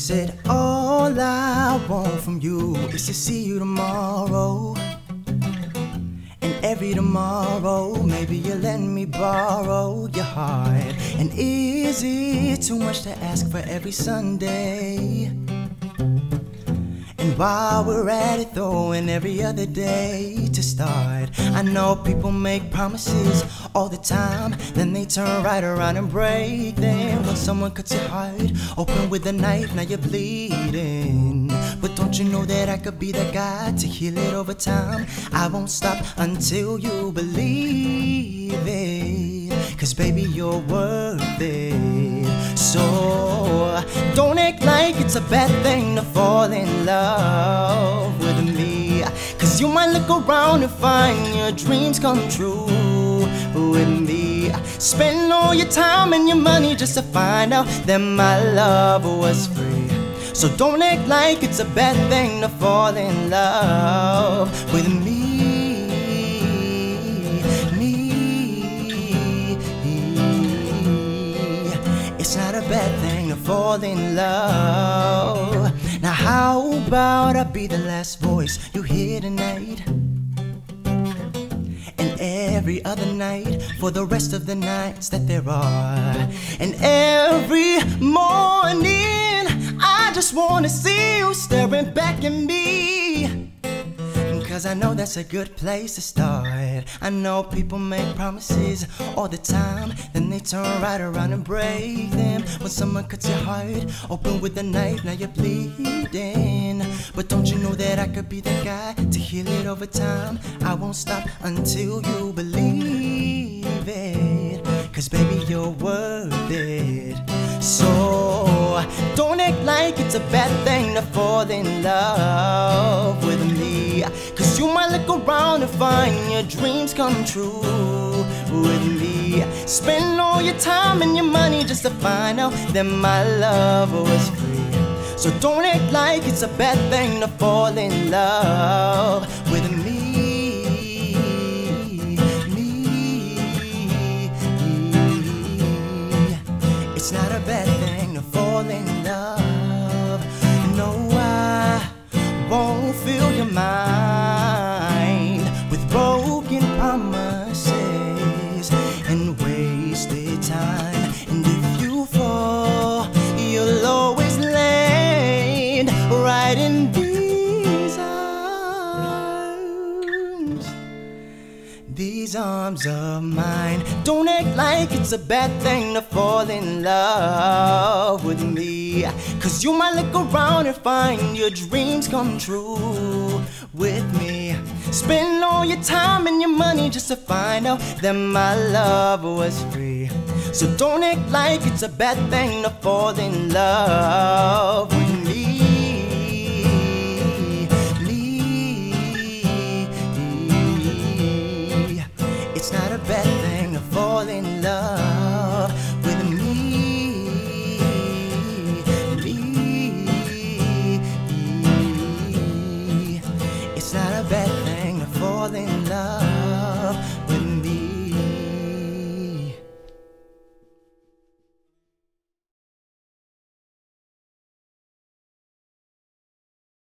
said, All I want from you is to see you tomorrow. And every tomorrow, maybe you'll let me borrow your heart. And is it too much to ask for every Sunday? And while we're at it though, and every other day to start, I know people make promises all the time, then they turn right around and break them. When someone cuts your heart open with a knife, now you're bleeding. But don't you know that I could be the guy to heal it over time? I won't stop until you believe it. Cause baby, you're worth it. So don't like it's a bad thing to fall in love with me. Cause you might look around and find your dreams come true with me. Spend all your time and your money just to find out that my love was free. So don't act like it's a bad thing to fall in love with me. It's not a bad thing to fall in love. Now, how about I be the last voice you hear tonight? And every other night for the rest of the nights that there are. And every morning, I just wanna see you staring back at me. Cause I know that's a good place to start. I know people make promises all the time, then they turn right around and break them. When someone cuts your heart open with a knife, now you're bleeding. But don't you know that I could be the guy to heal it over time? I won't stop until you believe it. Cause baby, you're worth it. So don't act like it's a bad thing to fall in love and find your dreams come true with me. Spend all your time and your money just to find out that my love was free. So don't act like it's a bad thing to fall in love with me. Me. It's not a bad thing to fall in love. No, I won't fill your mind time. And if you fall, you'll always land right in these arms. These arms of mine. Don't act like it's a bad thing to fall in love with me. Cause you might look around and find your dreams come true with me. Spend all your time and your money just to find out that my love was free. So don't act like it's a bad thing to fall in love with me. Lee. It's not a bad thing to fall in love.